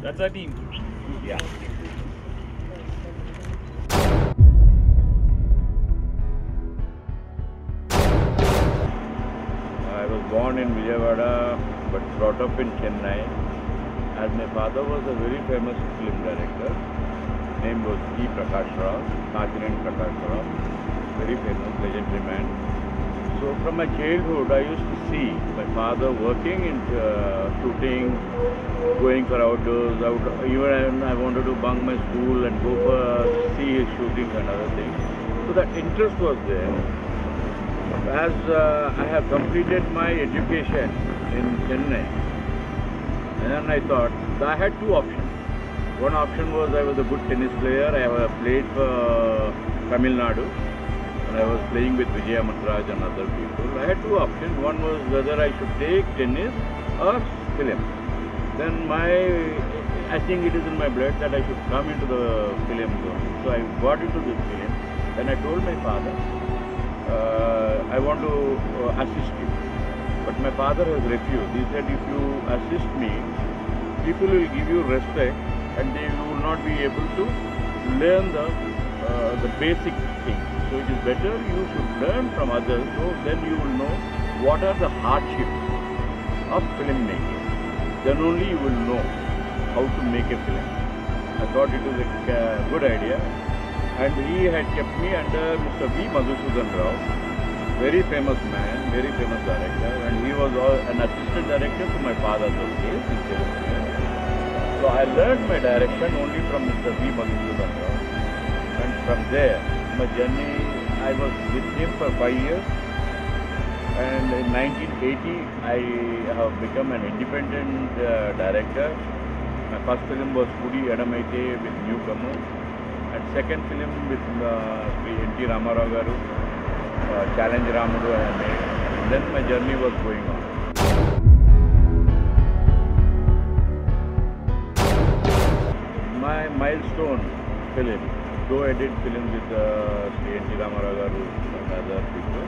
That's our team. Yeah. I was born in Vijayawada but brought up in Chennai. As my father was a very famous film director. His Name was E. Prakash Rao, Prakash Rao. Very famous, legendary man. So from my childhood, I used to see my father working in uh, shooting, going for outdoors. I would, even I wanted to bunk my school and go for see his shootings and other things. So that interest was there. As uh, I have completed my education in Chennai, and then I thought I had two options. One option was I was a good tennis player. I played for Tamil Nadu I was playing with Mantraj and other people. I had two options. One was whether I should take tennis or film. Then my, I think it is in my blood that I should come into the film zone. So I got into this film. Then I told my father, uh, I want to uh, assist you. But my father has refused. He said, if you assist me, people will give you respect and they will not be able to learn the, uh, the basic things. So it is better you should learn from others so then you will know what are the hardships of filmmaking. Then only you will know how to make a film. I thought it was a uh, good idea and he had kept me under Mr. V. Madhusudan Rao, very famous man, very famous director and he was an assistant director to my father those days. So I learned my direction only from Mr. V. Madhusudan Rao from there my journey, I was with him for five years and in 1980 I have become an independent uh, director. My first film was Kudi Edamaite with Newcomer and second film with uh, N.T. Ramarao Garu, uh, Challenge Ramudu I made. And then my journey was going on. My milestone film, did film with uh, Sri N.T. Ramarao and other people,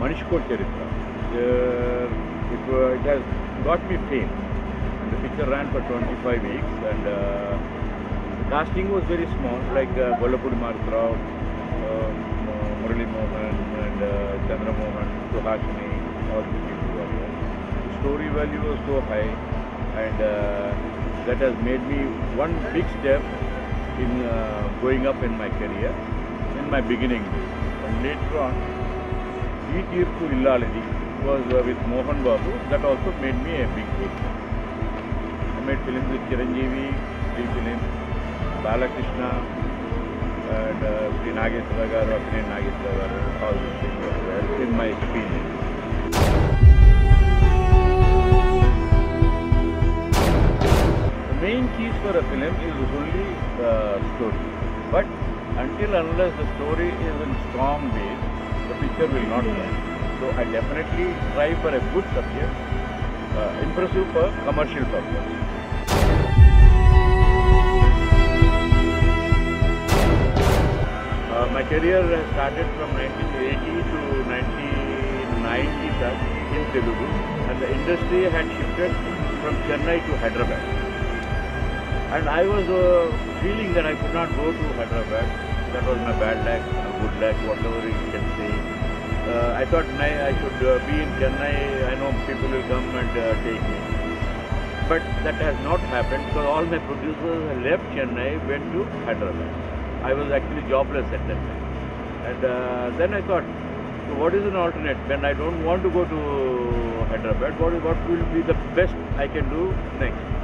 Manishiko Charitra. Uh, it, wa- it has got me fame. And the picture ran for 25 weeks and uh, casting was very small, like uh, Marthrao, uh, Murali Mohan and uh, Chandra Mohan, Suhashini, all these people were there. The story value was so high and uh, that has made me one big step in uh, going up in my career in my beginning. And later on, E Tirthu Illalidi was uh, with Mohan Babu. That also made me a big hit. I made films with Chiranjeevi, three films, Balakrishna, and uh, Sri Nageswara Garu, Akhilen Nageswara Garu, all these things were there in my experience. The main keys for a film is only the story. But until unless the story is in strong base, the picture will not run. So I definitely try for a good subject, uh, impressive for commercial purpose. Uh, my career has started from 1980 to 1990 in Telugu and the industry had shifted from Chennai to Hyderabad. And I was uh, feeling that I could not go to Hyderabad. That was my bad luck, good luck, whatever you can say. Uh, I thought "Nai- I should uh, be in Chennai. I know people will come and uh, take me. But that has not happened because all my producers left Chennai, went to Hyderabad. I was actually jobless at that time. And uh, then I thought, so what is an alternate? When I don't want to go to Hyderabad, what, what will be the best I can do next?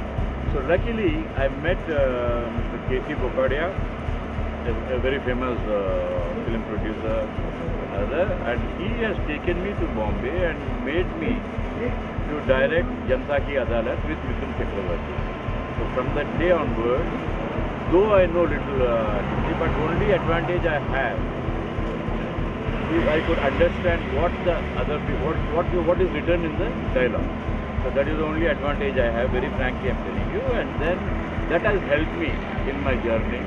So luckily, I met uh, Mr. K.C. Bokadia, a, a very famous uh, film producer, other, and he has taken me to Bombay and made me to direct Janta Ki Adalat with Mithun Chakravarti. So from that day onward, though I know little uh, Hindi, but only advantage I have is I could understand what the other what, what, what is written in the dialogue. So that is the only advantage I have, very frankly I'm telling you. And then that has helped me in my journey.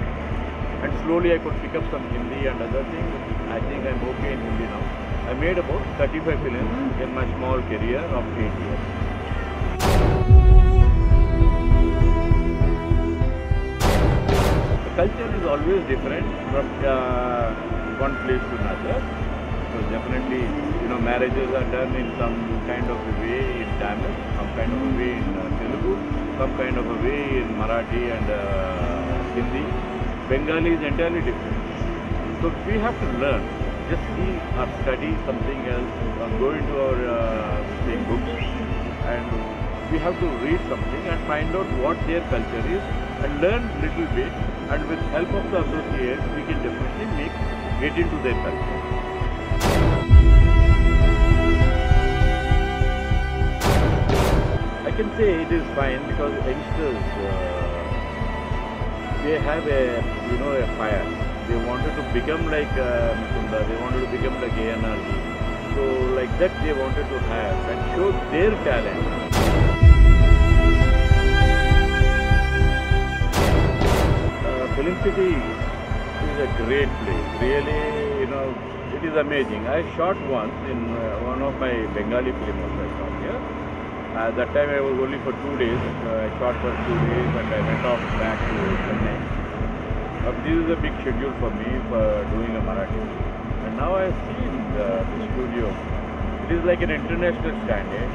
And slowly I could pick up some Hindi and other things. I think I'm okay in Hindi now. I made about 35 films in my small career of 8 years. The culture is always different from uh, one place to another. So definitely, you know, marriages are done in some kind of a way in Tamil, some kind of a way in uh, Telugu, some kind of a way in Marathi and uh, Hindi. Bengali is entirely different. So we have to learn. Just see or study something else, or go into our uh, books, and we have to read something and find out what their culture is, and learn little bit. And with help of the associates, we can definitely make get into their culture. Can say it is fine because youngsters uh, they have a you know a fire. They wanted to become like uh, Mukunda. They wanted to become like ANR. So like that they wanted to have and show their talent. Uh, Film City is a great place. Really, you know, it is amazing. I shot once in uh, one of my Bengali films here. Uh, that time I was only for two days. Uh, I shot for two days and I went off back to Chennai. But this is a big schedule for me for doing a Marathi. And now I have seen the, the studio. It is like an international standard.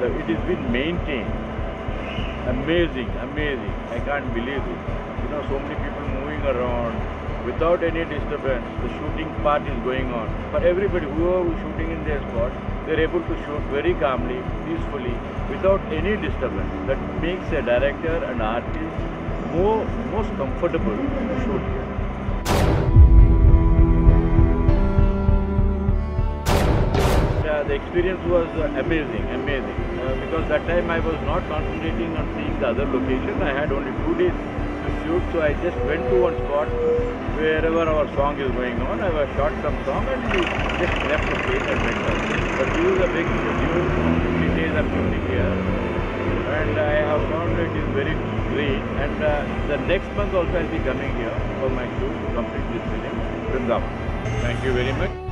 The, it has been maintained. Amazing, amazing. I can't believe it. You know, so many people moving around without any disturbance. The shooting part is going on. For everybody, whoever is shooting in their spot, they're able to shoot very calmly, peacefully, without any disturbance. That makes a director and artist more most comfortable to shoot here. The experience was uh, amazing, amazing. Uh, because that time I was not concentrating on seeing the other location. I had only two days to shoot, so I just went to one spot wherever our song is going on. I was shot some song and we just left the place and went. Is a big schedule. 15 days I'm shooting here, and I have found it is very great. And uh, the next month also I'll be coming here for my shoot to complete this film, Vrindavan. Thank you very much.